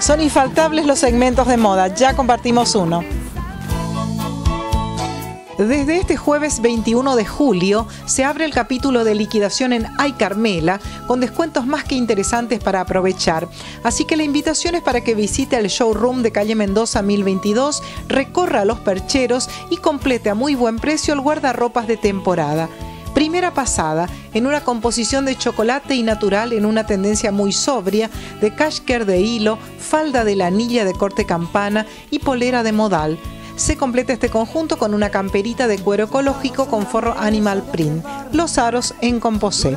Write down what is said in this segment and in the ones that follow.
Son infaltables los segmentos de moda, ya compartimos uno. Desde este jueves 21 de julio se abre el capítulo de liquidación en Ay Carmela con descuentos más que interesantes para aprovechar. Así que la invitación es para que visite el showroom de calle Mendoza 1022, recorra los percheros y complete a muy buen precio el guardarropas de temporada. Primera pasada, en una composición de chocolate y natural en una tendencia muy sobria, de cashker de hilo, falda de lanilla de corte campana y polera de modal se completa este conjunto con una camperita de cuero ecológico con forro animal print, los aros en composé.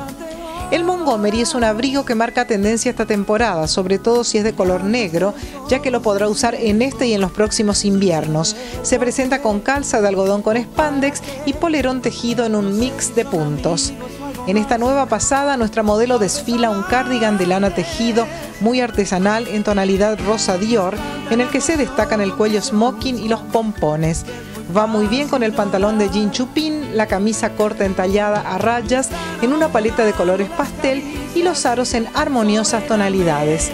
El Montgomery es un abrigo que marca tendencia esta temporada, sobre todo si es de color negro, ya que lo podrá usar en este y en los próximos inviernos. Se presenta con calza de algodón con spandex y polerón tejido en un mix de puntos. En esta nueva pasada, nuestra modelo desfila un cardigan de lana tejido muy artesanal en tonalidad rosa Dior, en el que se destacan el cuello smoking y los pompones. Va muy bien con el pantalón de jean chupín, la camisa corta entallada a rayas en una paleta de colores pastel y los aros en armoniosas tonalidades.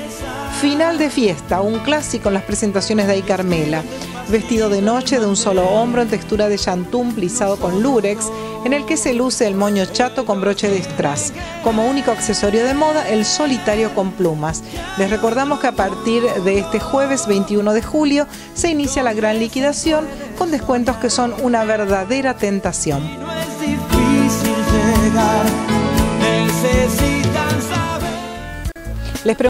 Final de fiesta, un clásico en las presentaciones de Ay Carmela. Vestido de noche de un solo hombro en textura de chantum plisado con lurex, en el que se luce el moño chato con broche de strass. Como único accesorio de moda, el solitario con plumas. Les recordamos que a partir de este jueves 21 de julio se inicia la gran liquidación con descuentos que son una verdadera tentación.